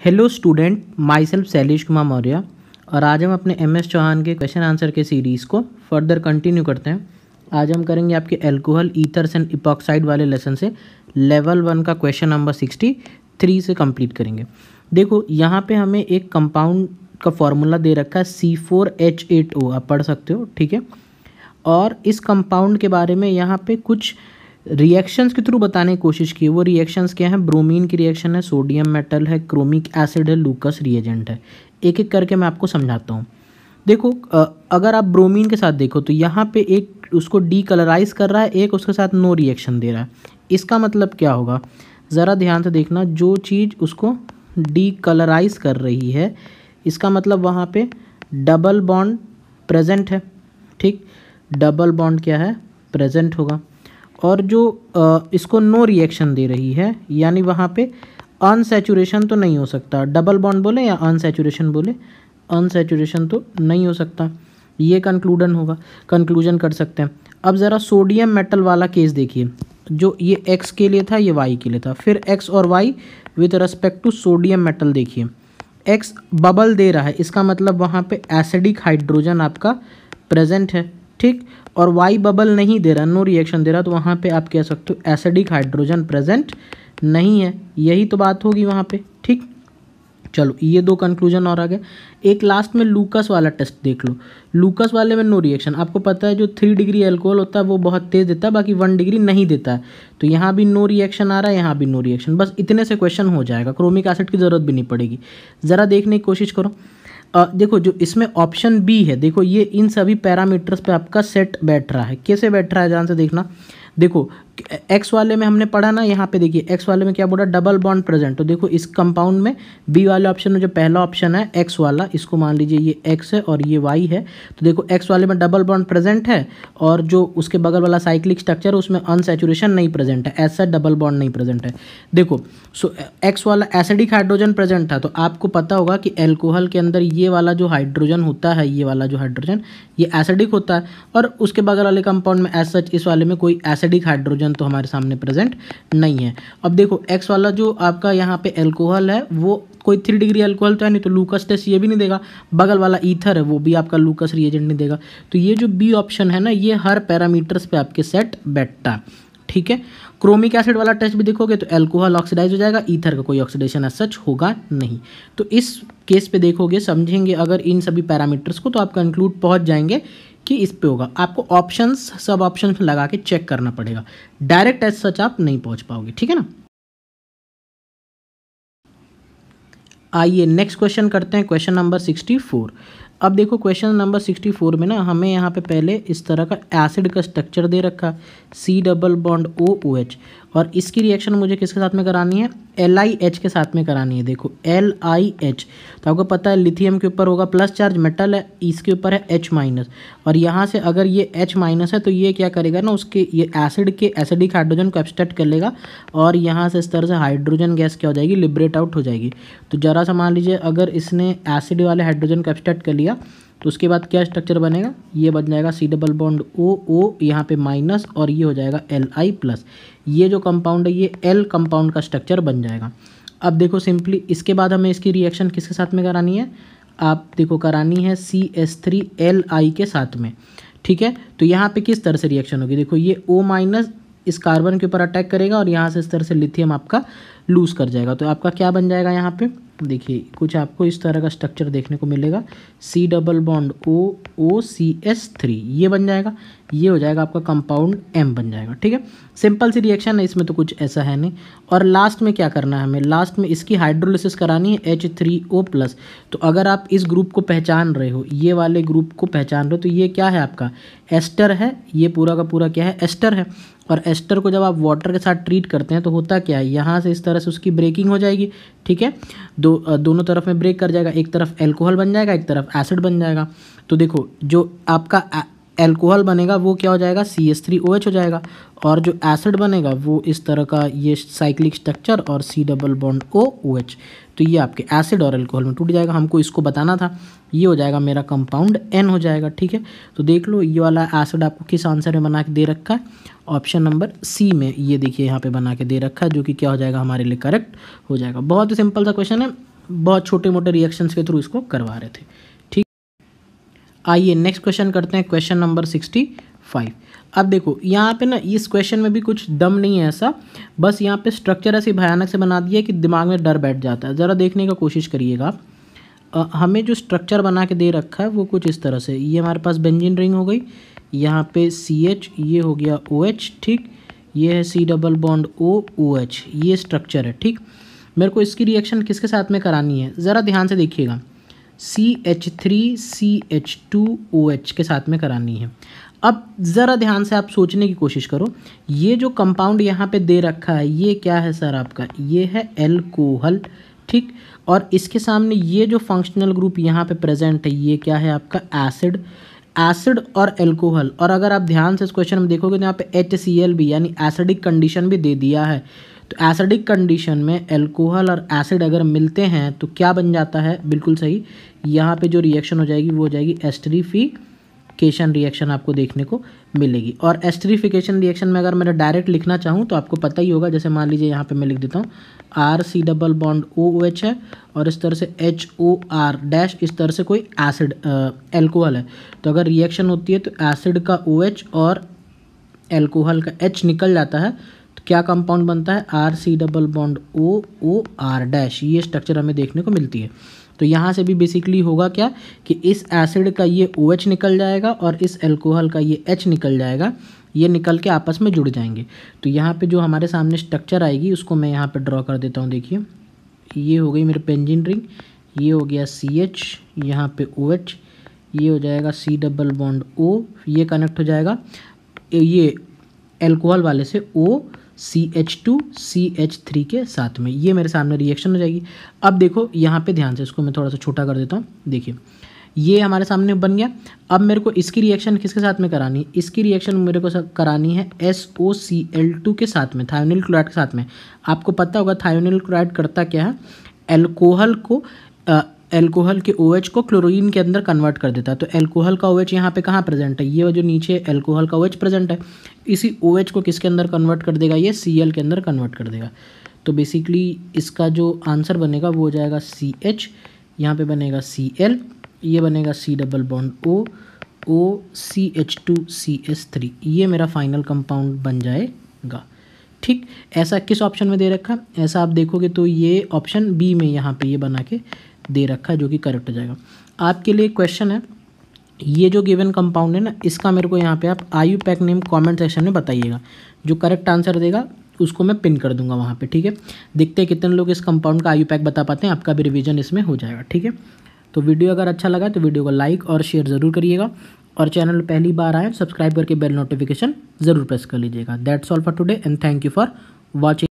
Hello student myself Shailesh Kumar Maurya और आज हम अपने एम एस चौहान के क्वेश्चन आंसर के सीरीज़ को फर्दर कंटिन्यू करते हैं। आज हम करेंगे आपके एल्कोहल ईथर्स एंड इपॉक्साइड वाले लेसन से। लेवल वन का क्वेश्चन नंबर सिक्सटी थ्री से कंप्लीट करेंगे। देखो, यहाँ पे हमें एक कंपाउंड का फॉर्मूला दे रखा है C four H eight O आप पढ़ सकते हो, ठीक है? और इस कंपाउंड के बारे में यहाँ पे कुछ रिएक्शंस के थ्रू बताने की कोशिश की। वो रिएक्शंस क्या हैं? ब्रोमीन की रिएक्शन है सोडियम मेटल है क्रोमिक एसिड है लूकस रिएजेंट है। एक एक करके मैं आपको समझाता हूँ। देखो अगर आप ब्रोमीन के साथ देखो तो यहाँ पे एक उसको डी कलराइज कर रहा है, एक उसके साथ नो रिएक्शन दे रहा है। इसका मतलब क्या होगा? ज़रा ध्यान से देखना, जो चीज़ उसको डी कलराइज कर रही है, इसका मतलब वहाँ पे डबल बॉन्ड प्रेजेंट है, ठीक? डबल बॉन्ड क्या है? प्रेजेंट होगा। और जो इसको नो रिएक्शन दे रही है, यानी वहाँ पे अनसेचुरेशन तो नहीं हो सकता। डबल बॉन्ड बोले या अनसेचुरेशन बोले? अनसेचुरेशन तो नहीं हो सकता। ये कंक्लूडन होगा। कंक्लूजन कर सकते हैं। अब ज़रा सोडियम मेटल वाला केस देखिए। जो ये एक्स के लिए था, ये वाई के लिए था। फिर एक्स और Y with respect to sodium metal देखिए। एक्स बबल दे रहा है। इसका मतलब वहाँ पे एसिडिक हाइड्रोजन आपका प्रेजेंट है। ठीक? और वाई बबल नहीं दे रहा नो रिएक्शन दे रहा तो वहाँ पे आप कह सकते हो एसिडिक हाइड्रोजन प्रेजेंट नहीं है। यही तो बात होगी वहाँ पे, ठीक? चलो, ये दो कंक्लूजन और आ गए। एक लास्ट में लूकस वाला टेस्ट देख लो। लूकस वाले में नो रिएक्शन आपको पता है जो थ्री डिग्री एल्कोहल होता है, वो बहुत तेज़ देता है, बाकी वन डिग्री नहीं देता है। तो यहाँ भी नो रिएक्शन आ रहा है, यहाँ भी नो रिएक्शन बस इतने से क्वेश्चन हो जाएगा। क्रोमिक एसिड की ज़रूरत भी नहीं पड़ेगी। ज़रा देखने की कोशिश करो। आ, देखो जो इसमें ऑप्शन बी है देखो ये इन सभी पैरामीटर्स पे आपका सेट बैठ रहा है। कैसे बैठ रहा है? ध्यान से देखना। देखो एक्स वाले में हमने पढ़ा ना, यहाँ पे देखिए एक्स वाले में क्या बोला? डबल बॉन्ड प्रेजेंट तो देखो, इस कंपाउंड में बी वाले ऑप्शन में जो पहला ऑप्शन है एक्स वाला, इसको मान लीजिए ये एक्स है और ये वाई है। तो देखो एक्स वाले में डबल बॉन्ड प्रेजेंट है और जो उसके बगल वाला साइक्लिक स्ट्रक्चर है, उसमें अनसेचुरेशन नहीं प्रेजेंट है। ऐसा डबल बॉन्ड नहीं प्रेजेंट है। देखो सो एक्स वाला एसिडिक हाइड्रोजन प्रेजेंट था तो आपको पता होगा कि एल्कोहल के अंदर ये वाला जो हाइड्रोजन होता है, ये वाला जो हाइड्रोजन ये एसिडिक होता है। और उसके बगल वाले कंपाउंड में एज सच इस वाले में कोई एसिडिक हाइड्रोजन तो हमारे सामने प्रेजेंट नहीं है। अब देखो एक्स वाला जो आपका यहाँ पे एल्कोहल है, वो कोई थ्री डिग्री एल्कोहल तो है नहीं तो लूकस टेस्ट ये भी नहीं देगा। बगल वाला ईथर है, वो भी आपका लूकस रिएजेंट नहीं देगा। तो ये जो बी ऑप्शन है ना, ये हर पैरामीटर्स पे आपके सेट बैठता है। ठीक है? क्रोमिक एसिड वाला टेस्ट भी देखोगे तो एल्कोहल ऑक्सीडाइज हो जाएगा ईथर का कोई ऑक्सीडेशन एज सच होगा नहीं। तो इस केस पे देखोगे, समझेंगे अगर इन सभी पैरामीटर्स को तो आप कंक्लूड पहुँच जाएँगे कि इस पे होगा। आपको ऑप्शंस सब ऑप्शन लगा के चेक करना पड़ेगा। डायरेक्ट एज सच आप नहीं पहुँच पाओगे, ठीक है ना? आइए नेक्स्ट क्वेश्चन करते हैं क्वेश्चन नंबर सिक्सटी फोर अब देखो क्वेश्चन नंबर सिक्सटी फोर में ना हमें यहाँ पे पहले इस तरह का एसिड का स्ट्रक्चर दे रखा। C double bond O O H और इसकी रिएक्शन मुझे किसके साथ में करानी है? एल आई एच के साथ में करानी है, देखो एल आई एच तो आपको पता है लिथियम के ऊपर होगा प्लस चार्ज मेटल है, इसके ऊपर है एच माइनस और यहाँ से अगर ये एच माइनस है तो ये क्या करेगा ना, उसके, ये एसिड के एसिडिक हाइड्रोजन को एब्स्ट्रैक्ट कर लेगा और यहाँ से इस तरह से हाइड्रोजन गैस क्या हो जाएगी लिबरेट आउट हो जाएगी। तो ज़रा सा मान लीजिए, अगर इसने एसिड वाले हाइड्रोजन को एब्स्ट्रैक्ट कर लिया तो उसके बाद क्या स्ट्रक्चर बनेगा? ये बन जाएगा सी डबल बॉन्ड ओ ओ यहाँ पे माइनस और ये हो जाएगा एल आई प्लस ये जो कंपाउंड है, ये एल कंपाउंड का स्ट्रक्चर बन जाएगा. अब देखो सिंपली इसके बाद हमें इसकी रिएक्शन किसके साथ में करानी है? आप देखो करानी है C S three L I के साथ में. ठीक है? तो यहाँ पे किस तरह से रिएक्शन होगी? देखो ये ओ माइनस इस कार्बन के ऊपर अटैक करेगा और यहाँ से इस तरह से लिथियम आपका लूज कर जाएगा. तो आपका क्या बन जाएगा यहाँ पे? देखिए, कुछ आपको इस तरह का स्ट्रक्चर देखने को मिलेगा। C double bond O O C S three ये बन जाएगा। ये हो जाएगा आपका कंपाउंड एम बन जाएगा, ठीक है? सिंपल सी रिएक्शन है, इसमें तो कुछ ऐसा है नहीं। और लास्ट में क्या करना है हमें? लास्ट में इसकी हाइड्रोलिसिस करानी है एच थ्री ओ प्लस तो अगर आप इस ग्रुप को पहचान रहे हो, ये वाले ग्रुप को पहचान रहे हो तो ये क्या है आपका? एस्टर है, ये पूरा का पूरा क्या है? एस्टर है। और एस्टर को जब आप वाटर के साथ ट्रीट करते हैं तो होता क्या है? यहाँ से इस तरह से उसकी ब्रेकिंग हो जाएगी, ठीक है? दो दोनों तरफ़ में ब्रेक कर जाएगा, एक तरफ़ एल्कोहल बन जाएगा, एक तरफ़ एसिड बन जाएगा। तो देखो, जो आपका एल्कोहल बनेगा, वो क्या हो जाएगा? C S three O H हो जाएगा। और जो एसिड बनेगा, वो इस तरह का ये साइक्लिक स्ट्रक्चर और C double bond O O H तो ये आपके एसिड और एल्कोहल में टूट जाएगा। हमको इसको बताना था। ये हो जाएगा मेरा कंपाउंड एन हो जाएगा, ठीक है? तो देख लो, ये वाला एसिड आपको किस आंसर में बना के दे रखा है? ऑप्शन नंबर सी में ये देखिए, यहाँ पे बना के दे रखा है, जो कि क्या हो जाएगा? हमारे लिए करेक्ट हो जाएगा। बहुत ही सिंपल सा क्वेश्चन है। बहुत छोटे मोटे रिएक्शंस के थ्रू इसको करवा रहे थे। आइए नेक्स्ट क्वेश्चन करते हैं क्वेश्चन नंबर सिक्सटी फाइव अब देखो, यहाँ पे ना इस क्वेश्चन में भी कुछ दम नहीं है ऐसा। बस यहाँ पे स्ट्रक्चर ऐसे भयानक से बना दिया कि दिमाग में डर बैठ जाता है। ज़रा देखने का कोशिश करिएगा हमें जो स्ट्रक्चर बना के दे रखा है, वो कुछ इस तरह से। ये हमारे पास बेंजिन रिंग हो गई, यहाँ पे सी एच ये हो गया ओ एच ठीक। ये है C double bond O O H ये स्ट्रक्चर है, ठीक। मेरे को इसकी रिएक्शन किसके साथ में करानी है? ज़रा ध्यान से देखिएगा। C H three C H two O H के साथ में करानी है। अब ज़रा ध्यान से आप सोचने की कोशिश करो, ये जो कंपाउंड यहाँ पे दे रखा है, ये क्या है सर आपका? ये है एल्कोहल ठीक? और इसके सामने ये जो फंक्शनल ग्रुप यहाँ पे प्रेजेंट है, ये क्या है आपका? एसिड एसिड और एल्कोहल और अगर आप ध्यान से इस क्वेश्चन में देखोगे तो यहाँ पे एच सी एल भी, यानी एसिडिक कंडीशन भी दे दिया है। तो एसिडिक कंडीशन में एल्कोहल और एसिड अगर मिलते हैं तो क्या बन जाता है? बिल्कुल सही। यहाँ पे जो रिएक्शन हो जाएगी, वो हो जाएगी एस्ट्रीफी एस्टरीफिकेशन रिएक्शन आपको देखने को मिलेगी। और एस्टरीफिकेशन रिएक्शन में अगर मैं डायरेक्ट लिखना चाहूँ तो आपको पता ही होगा, जैसे मान लीजिए यहाँ पे मैं लिख देता हूँ R C double bond O O H है, और इस तरह से एच ओ आर डैश इस तरह से कोई एसिड एल्कोहल है। तो अगर रिएक्शन होती है तो एसिड का ओ एच और एल्कोहल का एच निकल जाता है क्या कंपाउंड बनता है? R C double bond O O R dash ये स्ट्रक्चर हमें देखने को मिलती है। तो यहाँ से भी बेसिकली होगा क्या? कि इस एसिड का ये ओ OH निकल जाएगा और इस एल्कोहल का ये एच निकल जाएगा। ये निकल के आपस में जुड़ जाएँगे। तो यहाँ पे जो हमारे सामने स्ट्रक्चर आएगी उसको मैं यहाँ पे ड्रॉ कर देता हूँ देखिए। ये हो गई मेरे पेंजिन रिंग ये हो गया सी एच यहाँ पे ओ OH, ये हो जाएगा सी डबल बॉन्ड ओ ये कनेक्ट हो जाएगा। ये एल्कोहल वाले से O C H two C H three के साथ में। ये मेरे सामने रिएक्शन हो जाएगी। अब देखो, यहाँ पे ध्यान से इसको मैं थोड़ा सा छोटा कर देता हूँ। देखिए, ये हमारे सामने बन गया। अब मेरे को इसकी रिएक्शन किसके साथ में करानी? है इसकी रिएक्शन मेरे को करानी है S O C L two के साथ में थायोनिल क्लोराइड के साथ में। आपको पता होगा थायोनिल क्लोराइड करता क्या है? एल्कोहल को एल्कोहल के ओ OH को क्लोरीन के अंदर कन्वर्ट कर देता है। तो एल्कोहल का ओ OH यहाँ पे कहाँ प्रेजेंट है? ये जो नीचे एल्कोहल का ओ OH प्रेजेंट है। इसी ओ OH को किसके अंदर कन्वर्ट कर देगा? ये सी एल के अंदर कन्वर्ट कर देगा। तो बेसिकली इसका जो आंसर बनेगा वो हो जाएगा सी एच यहाँ पर बनेगा सी एल ये बनेगा C double bond O O C H two C S three ये मेरा फाइनल कंपाउंड बन जाएगा। ठीक, ऐसा किस ऑप्शन में दे रखा? ऐसा आप देखोगे तो ये ऑप्शन बी में यहाँ पे ये बना के दे रखा है जो कि करेक्ट हो जाएगा। आपके लिए क्वेश्चन है। ये जो गिवन कंपाउंड है ना, इसका मेरे को यहाँ पे आप आयु पैक नेम कमेंट सेक्शन में बताइएगा। जो करेक्ट आंसर देगा, उसको मैं पिन कर दूँगा वहाँ पे, ठीक है? देखते हैं कितने लोग इस कंपाउंड का आयु पैक बता पाते हैं। आपका भी रिवीजन इसमें हो जाएगा, ठीक है? तो वीडियो अगर अच्छा लगा तो वीडियो को लाइक और शेयर ज़रूर करिएगा। और चैनल पहली बार आए सब्सक्राइब करके बेल नोटिफिकेशन ज़रूर प्रेस कर लीजिएगा। That's all for today and thank you for watching